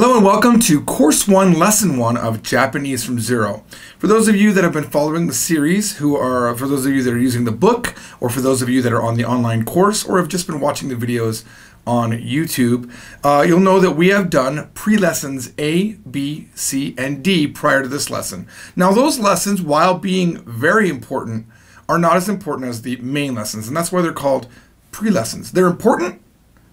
Hello and welcome to Course 1, Lesson 1 of Japanese from Zero. For those of you that have been following the series, who are, for those of you that are using the book, or for those of you that are on the online course, or have just been watching the videos on YouTube, uh, you'll know that we have done pre-lessons A, B, C, and D prior to this lesson. Now those lessons, while being very important, are not as important as the main lessons, and that's why they're called pre-lessons. They're important,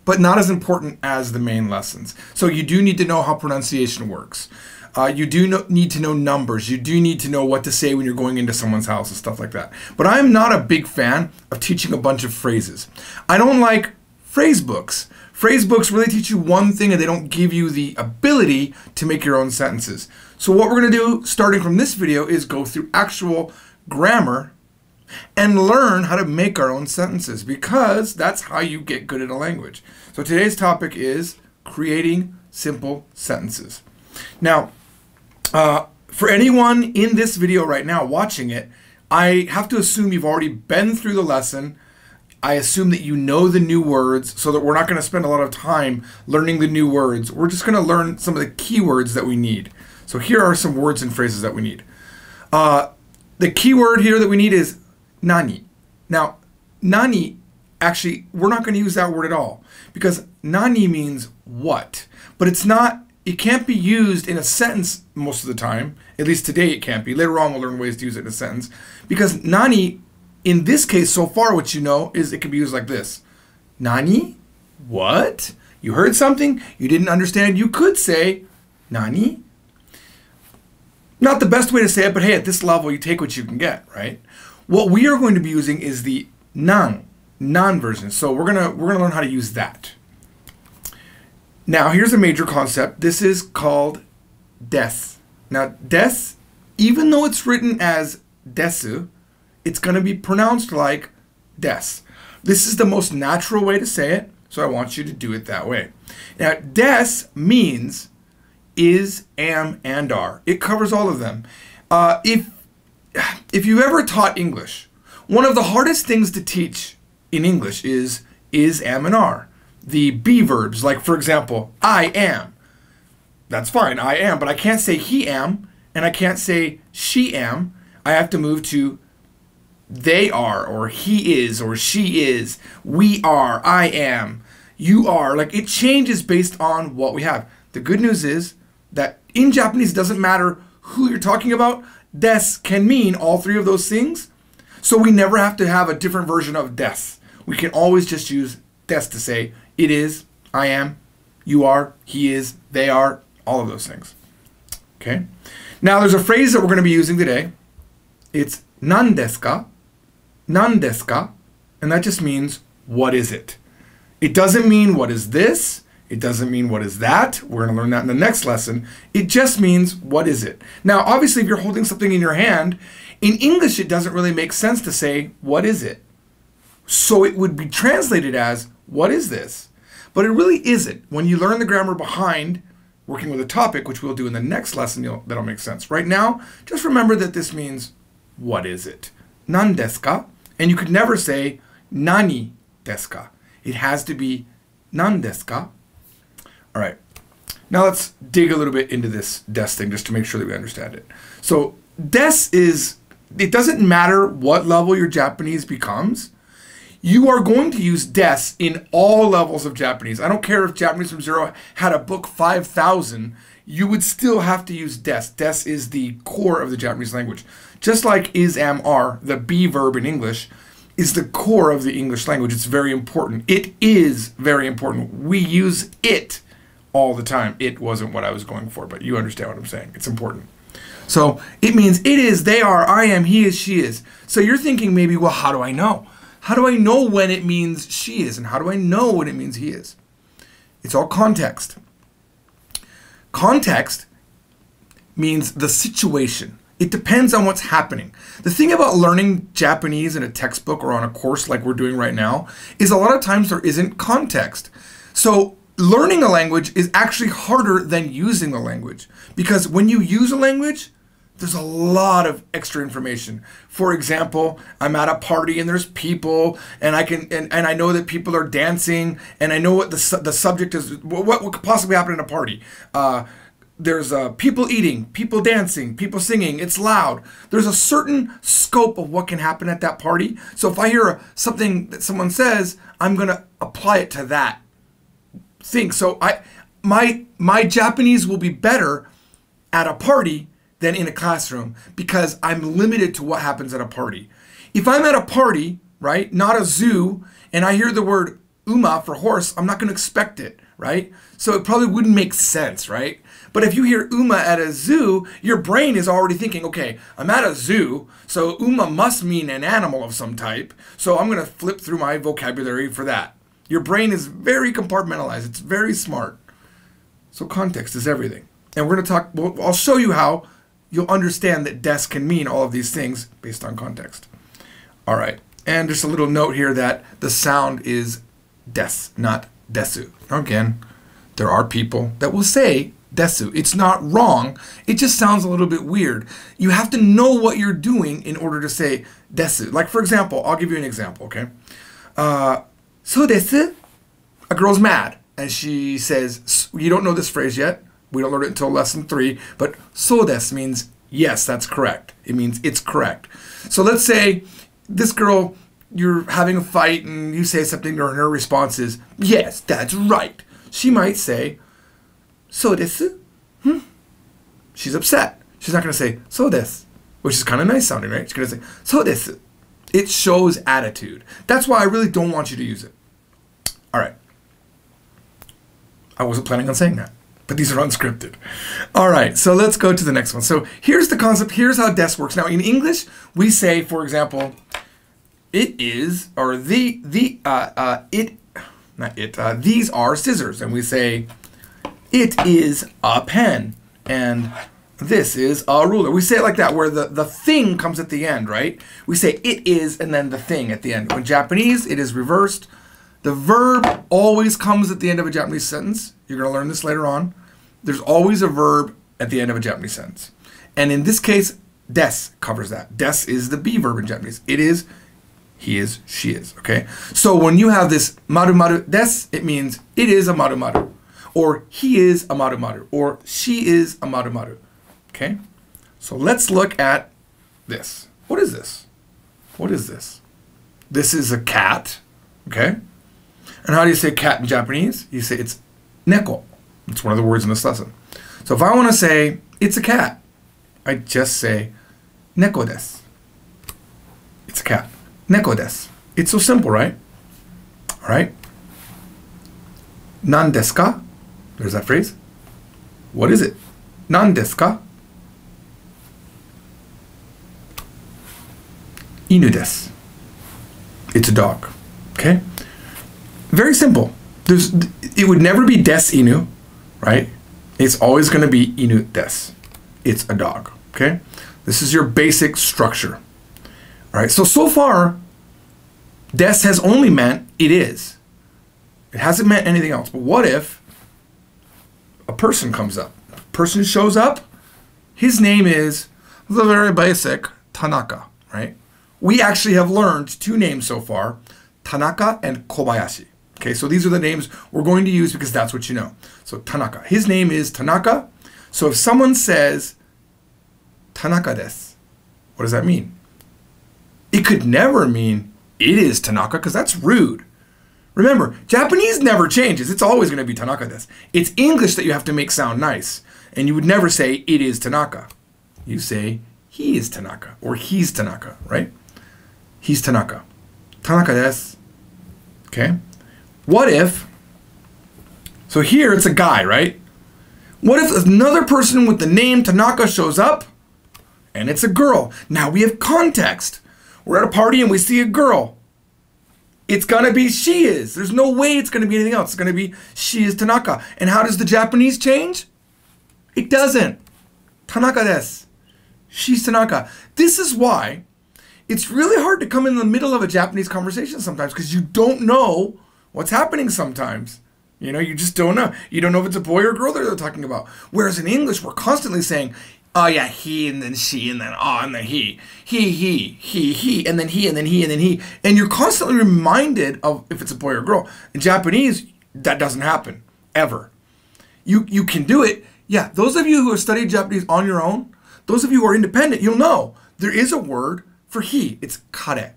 but not as important as the main lessons. So you do need to know how pronunciation works. Uh, you do need to know numbers. You do need to know what to say when you're going into someone's house and stuff like that. But I'm not a big fan of teaching a bunch of phrases. I don't like phrase books. Phrase books really teach you one thing and they don't give you the ability to make your own sentences. So what we're going to do starting from this video is go through actual grammar and learn how to make our own sentences because that's how you get good at a language. So today's topic is creating simple sentences. Now, uh, for anyone in this video right now watching it, I have to assume you've already been through the lesson. I assume that you know the new words so that we're not going to spend a lot of time learning the new words. We're just going to learn some of the keywords that we need. So here are some words and phrases that we need. Uh, the key word here that we need is nani. Now, nani, actually, we're not going to use that word at all because nani means what, but it's not, it can't be used in a sentence most of the time. At least today it can't be. Later on, we'll learn ways to use it in a sentence because nani, in this case, so far, what you know is it can be used like this Nani? What? You heard something you didn't understand? You could say, Nani? Not the best way to say it, but hey, at this level, you take what you can get, right? What we are going to be using is the nan, nan version. So we're gonna we're gonna learn how to use that. Now here's a major concept. This is called des. Now des, even though it's written as desu, it's gonna be pronounced like des. This is the most natural way to say it, so I want you to do it that way. Now des means is, am, and are. It covers all of them. Uh, if if you ever taught English, one of the hardest things to teach in English is is, am, and are. The be verbs, like for example, I am. That's fine, I am, but I can't say he am, and I can't say she am. I have to move to they are, or he is, or she is, we are, I am, you are. Like it changes based on what we have. The good news is that in Japanese, it doesn't matter who you're talking about des can mean all three of those things. So we never have to have a different version of des. We can always just use des to say it is, I am, you are, he is, they are, all of those things. Okay? Now there's a phrase that we're going to be using today. It's nandeska, desu ka? Nan desu ka? And that just means what is it? It doesn't mean what is this? It doesn't mean what is that. We're going to learn that in the next lesson. It just means what is it. Now, obviously, if you're holding something in your hand, in English, it doesn't really make sense to say, what is it? So it would be translated as, what is this? But it really isn't. When you learn the grammar behind working with a topic, which we'll do in the next lesson, that'll make sense. Right now, just remember that this means, what is it? Nan desu ka? And you could never say, nani desu ka? It has to be nan desu ka? All right. Now let's dig a little bit into this des thing just to make sure that we understand it. So des is, it doesn't matter what level your Japanese becomes. You are going to use des in all levels of Japanese. I don't care if Japanese from Zero had a book 5,000, you would still have to use des. Des is the core of the Japanese language. Just like is, am, are, the be verb in English, is the core of the English language. It's very important. It is very important. We use it all the time. It wasn't what I was going for, but you understand what I'm saying. It's important. So it means it is, they are, I am, he is, she is. So you're thinking maybe, well, how do I know? How do I know when it means she is? And how do I know when it means he is? It's all context. Context means the situation. It depends on what's happening. The thing about learning Japanese in a textbook or on a course like we're doing right now is a lot of times there isn't context. So learning a language is actually harder than using the language because when you use a language, there's a lot of extra information. For example, I'm at a party and there's people, and I can and, and I know that people are dancing, and I know what the su- the subject is. What, what could possibly happen in a party? Uh, there's uh, people eating, people dancing, people singing. It's loud. There's a certain scope of what can happen at that party. So if I hear something that someone says, I'm gonna apply it to that thing. So I my my Japanese will be better at a party than in a classroom because I'm limited to what happens at a party. If I'm at a party, right, not a zoo, and I hear the word uma for horse, I'm not going to expect it, right? So it probably wouldn't make sense, right? But if you hear uma at a zoo, your brain is already thinking, okay, I'm at a zoo, so uma must mean an animal of some type, so I'm going to flip through my vocabulary for that. Your brain is very compartmentalized, it's very smart. So context is everything. And we're going to talk, well, I'll show you how you'll understand that des can mean all of these things based on context. All right. And just a little note here that the sound is des, not desu. Again, there are people that will say desu. It's not wrong. It just sounds a little bit weird. You have to know what you're doing in order to say desu. Like, for example, I'll give you an example, okay? Uh, so desu? A girl's mad and she says, you don't know this phrase yet. We don't learn it until lesson three, but so des means yes, that's correct. It means it's correct. So let's say this girl, you're having a fight and you say something and her response is, yes, that's right. She might say, so desu? Hmm? She's upset. She's not going to say, so desu, which is kind of nice sounding, right? She's going to say, so desu. It shows attitude. That's why I really don't want you to use it. All right. I wasn't planning on saying that, but these are unscripted. All right, so let's go to the next one. So here's the concept. Here's how des works. Now in English, we say, for example, it is or the the uh, uh, it not it uh, these are scissors, and we say it is a pen and this is a ruler. We say it like that, where the, the thing comes at the end, right? We say it is and then the thing at the end. In Japanese, it is reversed. The verb always comes at the end of a Japanese sentence. You're going to learn this later on. There's always a verb at the end of a Japanese sentence. And in this case, des covers that. Des is the be verb in Japanese. It is, he is, she is. Okay? So when you have this maru maru des, it means it is a maru maru. Or he is a maru maru. Or she is a maru maru. Okay? So let's look at this. What is this? What is this? This is a cat. Okay? And how do you say cat in Japanese? You say it's neko. It's one of the words in this lesson. So if I want to say it's a cat, I just say neko desu. It's a cat. Neko desu. It's so simple, right? All right. Nan desu ka? There's that phrase. What is it? Nan desu ka? Inu desu. It's a dog. Okay? Very simple. There's, it would never be des inu, right? It's always going to be inu des. It's a dog. Okay? This is your basic structure. All right. So so far, des has only meant it is. It hasn't meant anything else. But what if a person comes up? A person shows up. His name is the very basic Tanaka. Right? We actually have learned two names so far: Tanaka and Kobayashi. Okay, so these are the names we're going to use because that's what you know. So Tanaka. His name is Tanaka. So if someone says Tanaka desu, what does that mean? It could never mean it is Tanaka because that's rude. Remember, Japanese never changes. It's always going to be Tanaka desu. It's English that you have to make sound nice. And you would never say it is Tanaka. You say he is Tanaka or he's Tanaka, right? He's Tanaka. Tanaka desu. Okay? What if, so here it's a guy, right? What if another person with the name Tanaka shows up and it's a girl? Now we have context. We're at a party and we see a girl. It's gonna be she is. There's no way it's gonna be anything else. It's gonna be she is Tanaka. And how does the Japanese change? It doesn't. Tanaka desu. She's Tanaka. This is why it's really hard to come in the middle of a Japanese conversation sometimes because you don't know what's happening sometimes. You know, you just don't know. You don't know if it's a boy or girl that they're talking about. Whereas in English, we're constantly saying, oh yeah, he and then she and then oh and then he, he, he, he, he, and then he and then he and then he, and you're constantly reminded of if it's a boy or girl. In Japanese, that doesn't happen ever. You you can do it. Yeah, those of you who have studied Japanese on your own, those of you who are independent, you'll know there is a word for he. It's kare,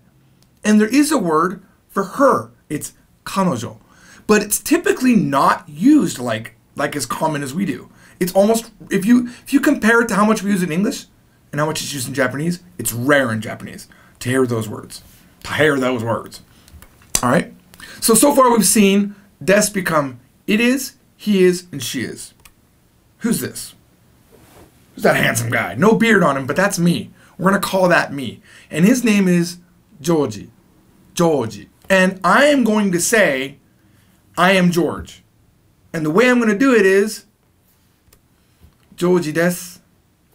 and there is a word for her. It's kanojo, but it's typically not used like like as common as we do. It's almost if you if you compare it to how much we use in English and how much it's used in Japanese, it's rare in Japanese to hear those words. To hear those words. All right. So so far we've seen des become it is, he is, and she is. Who's this? Who's that handsome guy? No beard on him, but that's me. We're gonna call that me. And his name is Georgie. Georgie. And I am going to say, I am George. And the way I'm going to do it is Georgie des.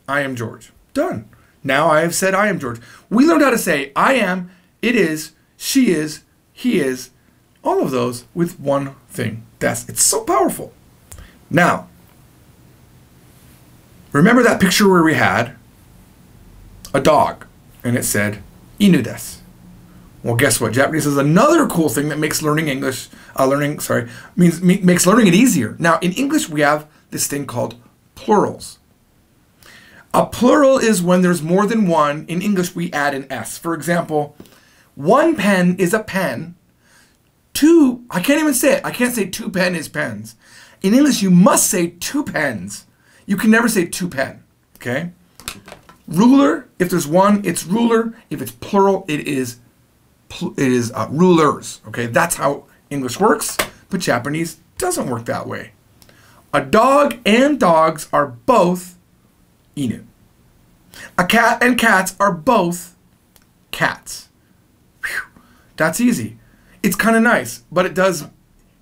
I am George. Done. Now I have said I am George. We learned how to say I am, it is, she is, he is, all of those with one thing. That's it's so powerful. Now, remember that picture where we had a dog and it said inu desu. Well, guess what? Japanese is another cool thing that makes learning English, uh, learning, sorry, means makes learning it easier. Now, in English, we have this thing called plurals. A plural is when there's more than one. In English, we add an S. For example, one pen is a pen. Two, I can't even say it. I can't say two pen is pens. In English, you must say two pens. You can never say two pen, okay? Ruler, if there's one, it's ruler. If it's plural, it is it is uh, rulers. Okay, that's how English works, but Japanese doesn't work that way. A dog and dogs are both inu. A cat and cats are both cats. Whew, that's easy. It's kind of nice, but it does.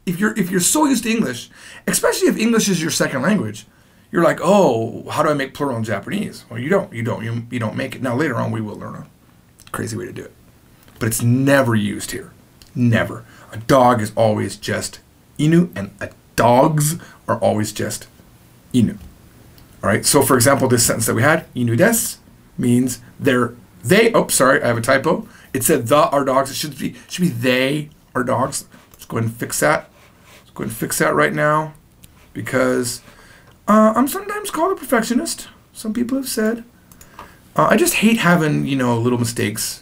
If you're if you're so used to English, especially if English is your second language, you're like, oh, how do I make plural in Japanese? Well, you don't. You don't. You, you don't make it. Now later on, we will learn a crazy way to do it but it's never used here. Never. A dog is always just inu, and dogs are always just inu. All right. So, for example, this sentence that we had, inu des, means they're they. Oh, sorry, I have a typo. It said the are dogs. It should be should be they are dogs. Let's go ahead and fix that. Let's go ahead and fix that right now, because uh, I'm sometimes called a perfectionist. Some people have said. Uh, I just hate having you know little mistakes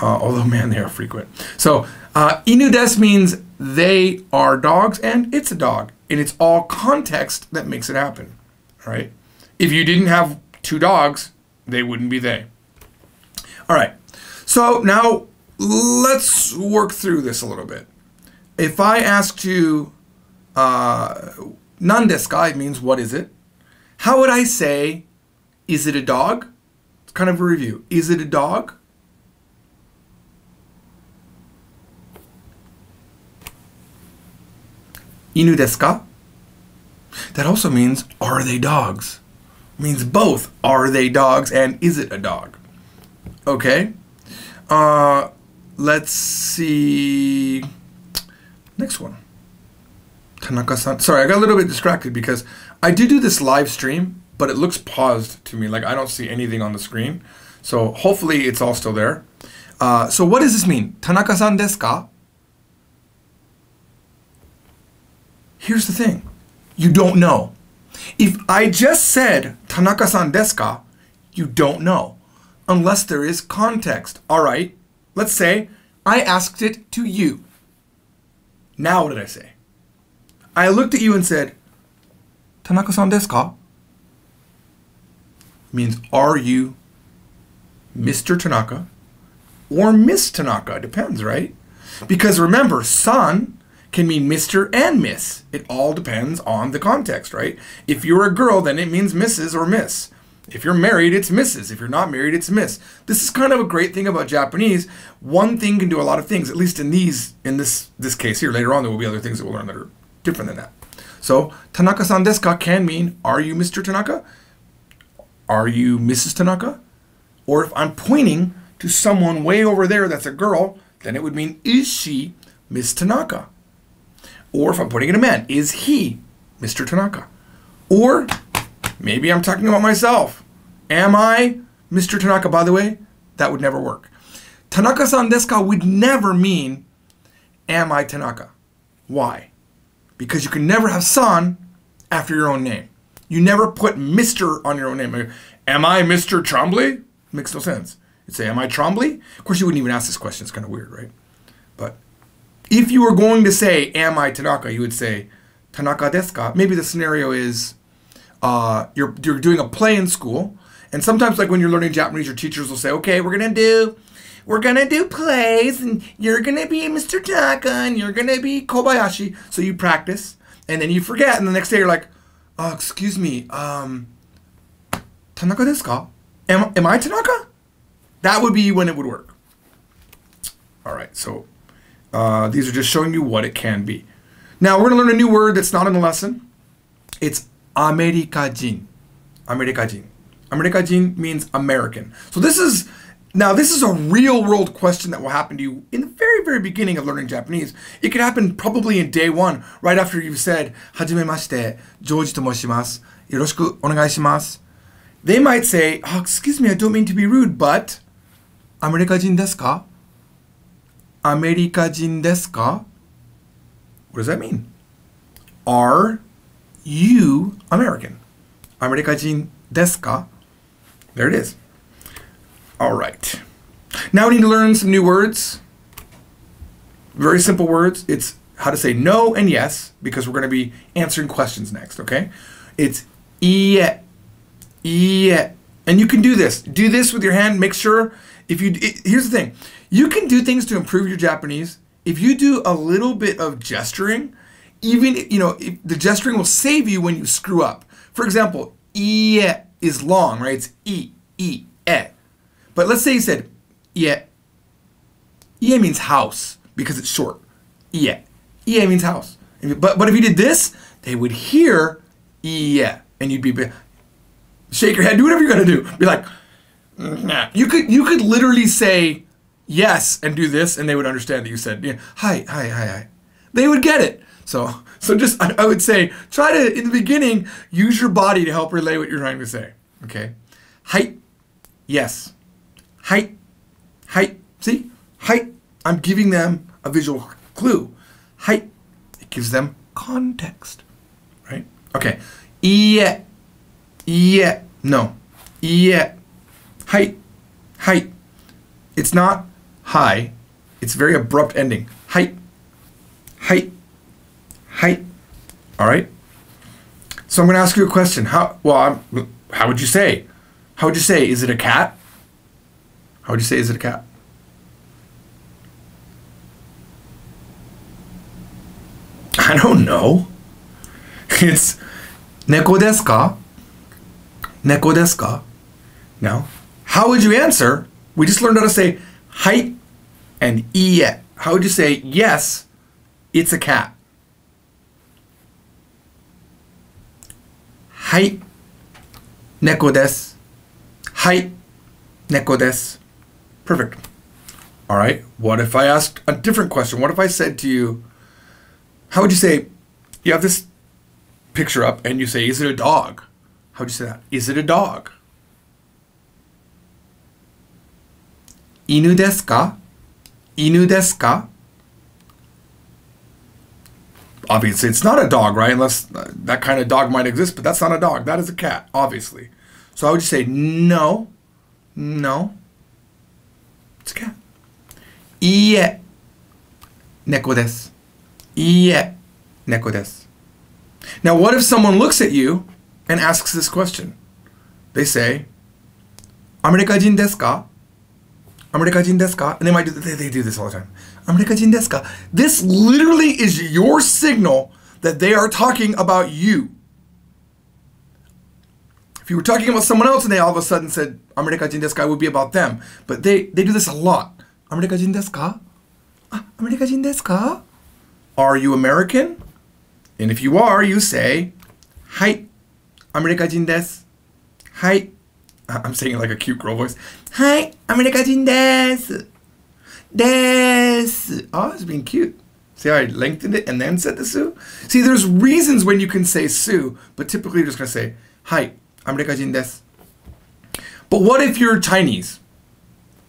uh, although man, they are frequent. So uh, inu des means they are dogs and it's a dog. And it's all context that makes it happen. All right. If you didn't have two dogs, they wouldn't be they. All right. So now let's work through this a little bit. If I asked you, uh, it means what is it? How would I say, is it a dog? It's kind of a review. Is it a dog? Inu desu? That also means, are they dogs? Means both, are they dogs and is it a dog? Okay. Uh, let's see. Next one. Tanaka-san. Sorry, I got a little bit distracted because I do do this live stream, but it looks paused to me. Like I don't see anything on the screen. So hopefully it's all still there. Uh, so what does this mean? Tanaka-san desu ka? Here's the thing you don't know. If I just said Tanaka san desu ka, you don't know unless there is context. All right, let's say I asked it to you. Now what did I say? I looked at you and said, Tanaka san desu ka? Means are you Mr. Tanaka or Miss Tanaka? Depends, right? Because remember, san can mean Mr. and Miss. It all depends on the context, right? If you're a girl, then it means Mrs. or Miss. If you're married, it's Mrs. If you're not married, it's Miss. This is kind of a great thing about Japanese. One thing can do a lot of things, at least in these, in this this case here. Later on, there will be other things that we'll learn that are different than that. So, Tanaka-san desu can mean, are you Mr. Tanaka? Are you Mrs. Tanaka? Or if I'm pointing to someone way over there that's a girl, then it would mean, is she Miss Tanaka? Or if I'm putting in a man, is he Mr. Tanaka? Or maybe I'm talking about myself. Am I Mr. Tanaka, by the way? That would never work. Tanaka-san desu ka would never mean, am I Tanaka? Why? Because you can never have san after your own name. You never put Mr. on your own name. Am I Mr. Trombley? Makes no sense. You'd say, am I Trombley? Of course, you wouldn't even ask this question. It's kind of weird, right? If you were going to say, am I Tanaka, you would say, Tanaka desu ka? Maybe the scenario is uh, you're, you're doing a play in school. And sometimes, like when you're learning Japanese, your teachers will say, okay, we're going to do we're gonna do plays and you're gonna be Mr. Tanaka and you're gonna be Kobayashi. So you practice and then you forget and the next day you're like, uh, excuse me, um, Tanaka desu ka? Am, am I Tanaka? That would be when it would work. All right, so uh, these are just showing you what it can be. Now we're gonna learn a new word that's not in the lesson. It's Amerikajin. Amerikajin. Amerikajin means American. So this is now, this is a real world question that will happen to you in the very, very beginning of learning Japanese. It could happen probably in day one, right after you've said, Hajimemashite, George to yoroshiku onegaishimasu. They might say, oh, excuse me, I don't mean to be rude, but Amerikajin desu ka? Amerikajin desu ka? What does that mean? Are you American? Amerikajin desu ka? There it is. All right. Now we need to learn some new words. Very simple words. It's how to say no and yes because we're going to be answering questions next, okay? It's yeah, yeah. And you can do this. Do this with your hand. Make sure if you, it, here's the thing. You can do things to improve your Japanese. If you do a little bit of gesturing, even, you know, the gesturing will save you when you screw up. For example, yeah is long, right? It's e, e, e. But let's say he said, yeah. Ie means house because it's short. Ie. Ie means house. But, but if you did this, they would hear yeah. And you'd be, shake your head, do whatever you're going to do. Be like, Mm-hmm. nah. You could, you could literally say yes and do this and they would understand that you said, yeah, hi, hi, hi, hi. They would get it. So, so just, I, I would say, try to, in the beginning, use your body to help relay what you're trying to say. Okay? Hai, yes. Hai, hai, see? Hai, I'm giving them a visual clue. Hai, it gives them context, right? Okay, yeah, yeah, no, yeah, height, height. It's not high, it's very abrupt ending. Height, height, height, all right? So I'm going to ask you a question. How, well, I'm, how would you say? How would you say, is it a cat? How would you say is it a cat? I don't know. It's neko desu ka? Neko desu ka? Now, how would you answer? We just learned how to say height and iye. How would you say yes, it's a cat? Hai, neko desu. Hai, neko desu. Perfect. All right. What if I asked a different question? What if I said to you, how would you say, you have this picture up and you say, is it a dog? How would you say that? Is it a dog? Inu desu ka? Inu desu ka? Obviously, it's not a dog, right? Unless uh, that kind of dog might exist, but that's not a dog. That is a cat, obviously. So I would just say, no, no, it's a cat. いいえ、猫です。いいえ、猫です。Now, what if someone looks at you and asks this question? They say, アメリカ人ですか America Deska, and they might do they, they do this all the time. America Deska. This literally is your signal that they are talking about you. If you were talking about someone else and they all of a sudden said America Deska, would be about them. But they, they do this a lot. America Deska? Ah, America Deska? Are you American? And if you are, you say, Hi, America desu. Hi, I'm saying it like a cute girl voice. Hi, America Jin desu. Desu. Oh, it's being cute. See how I lengthened it and then said the su? See, there's reasons when you can say su, but typically you're just going to say, Hi, アメリカ人です。 But what if you're Chinese?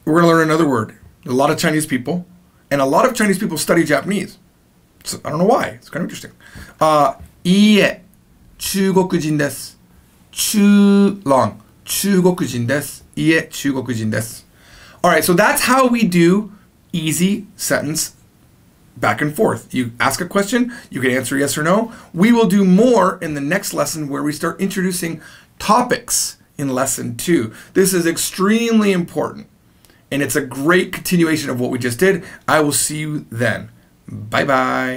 We're going to learn another word. A lot of Chinese people, and a lot of Chinese people study Japanese. So, I don't know why. It's kind of interesting. Uh, いいえ、中国人です。中論、 中国人です。いいえ、中国人です。Alright, so that's how we do easy sentence back and forth. You ask a question, you can answer yes or no. We will do more in the next lesson where we start introducing topics in lesson two. This is extremely important and it's a great continuation of what we just did. I will see you then. Bye bye.